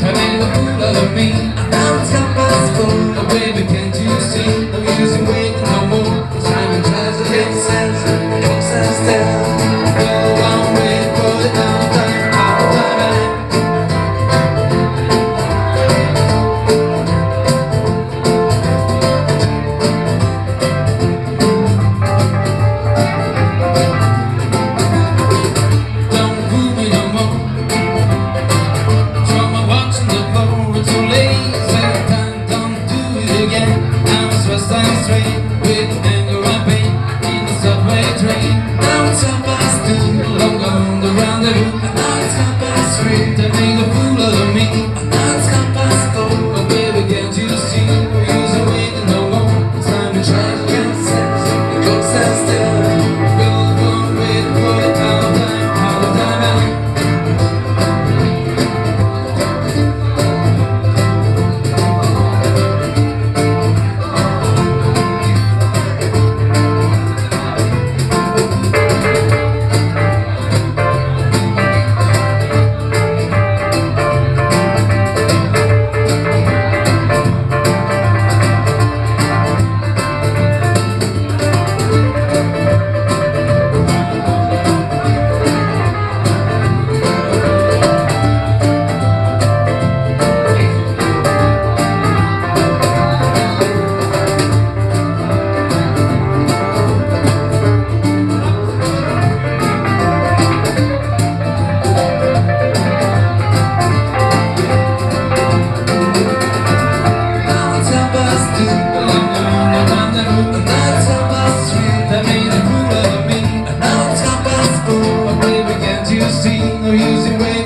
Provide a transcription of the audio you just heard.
Turning the pool of me. I'm top of school baby can't you see you, and now it's not best friend to me. using